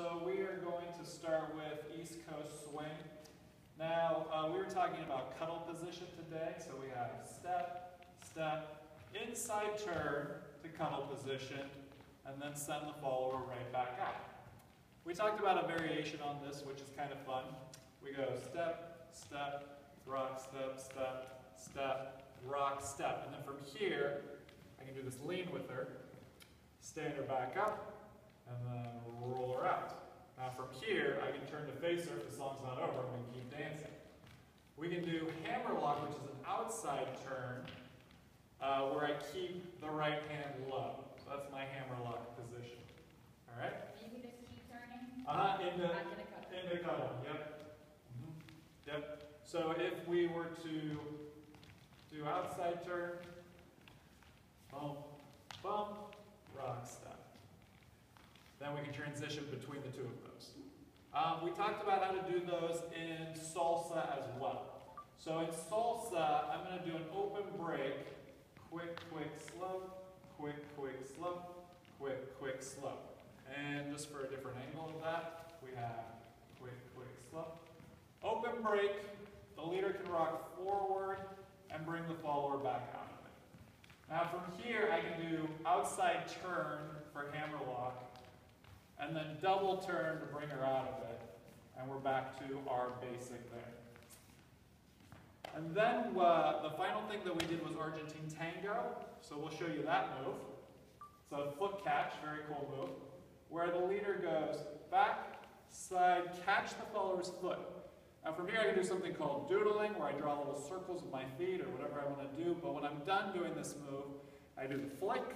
so we are going to start with East Coast Swing. Now, uh, we were talking about cuddle position today, so we have step, step, inside turn to cuddle position, and then send the follower right back out. We talked about a variation on this, which is kind of fun. We go step, step, rock, step, step, step, rock, step. And then from here, I can do this lean with her, stand her back up, and then roll her out. Now from here, I can turn to face her if the song's not over and we can keep dancing. We can do hammerlock, which is an outside turn, uh, where I keep the right hand low. So that's my hammerlock position. All right? You can just keep turning. Uh-huh, into, I'm gonna cut. into cuddle, yep. Mhm. Yep. So if we were to do outside turn, bump, bump, rock, step. Then we can transition between the two of those. Um, we talked about how to do those in salsa as well. So in salsa, I'm going to do an open break, quick, quick, slow, quick, quick, slow, quick, quick, slow. And just for a different angle of that, we have quick, quick, slow. Open break, the leader can rock forward and bring the follower back out of it. Now from here, I can do outside turn for hammer and then double turn to bring her out of it, and we're back to our basic there. And then uh, the final thing that we did was Argentine Tango, so we'll show you that move. It's a foot catch, very cool move, where the leader goes back, side, catch the follower's foot. Now from here I can do something called doodling, where I draw little circles with my feet or whatever I want to do, but when I'm done doing this move, I do the flick,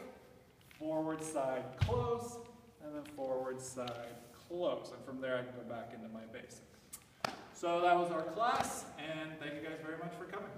forward, side, close, and then forward side close. And from there I can go back into my basic. So that was our class, and thank you guys very much for coming.